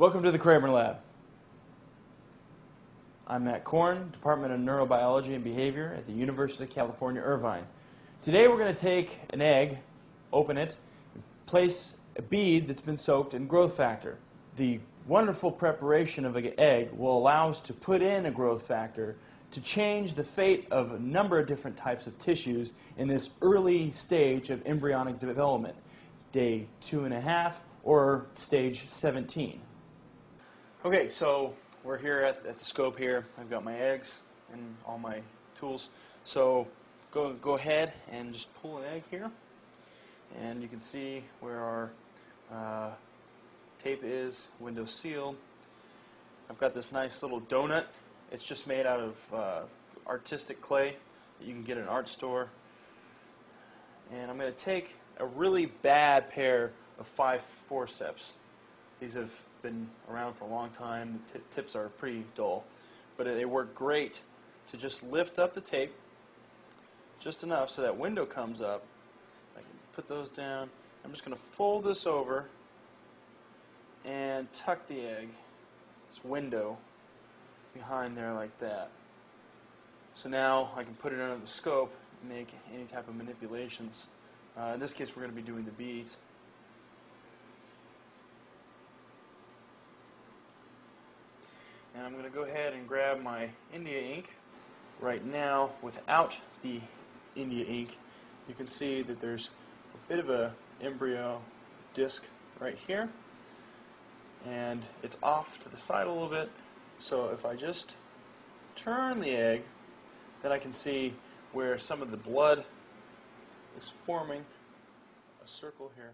Welcome to the Cramer Lab. I'm Matt Korn, Department of Neurobiology and Behavior at the University of California, Irvine. Today we're going to take an egg, open it, place a bead that's been soaked in growth factor. The wonderful preparation of an egg will allow us to put in a growth factor to change the fate of a number of different types of tissues in this early stage of embryonic development, day two and a half or stage 17. Okay, so we're here at, at the scope here. I've got my eggs and all my tools. So go, go ahead and just pull an egg here. And you can see where our uh, tape is, window sealed. I've got this nice little donut. It's just made out of uh, artistic clay that you can get at an art store. And I'm going to take a really bad pair of five forceps. These have been around for a long time. The tips are pretty dull, but they work great to just lift up the tape just enough so that window comes up. I can put those down. I'm just going to fold this over and tuck the egg, this window, behind there like that. So now I can put it under the scope make any type of manipulations. Uh, in this case, we're going to be doing the beads. And I'm going to go ahead and grab my India ink. Right now, without the India ink, you can see that there's a bit of a embryo disc right here. And it's off to the side a little bit. So if I just turn the egg, then I can see where some of the blood is forming a circle here.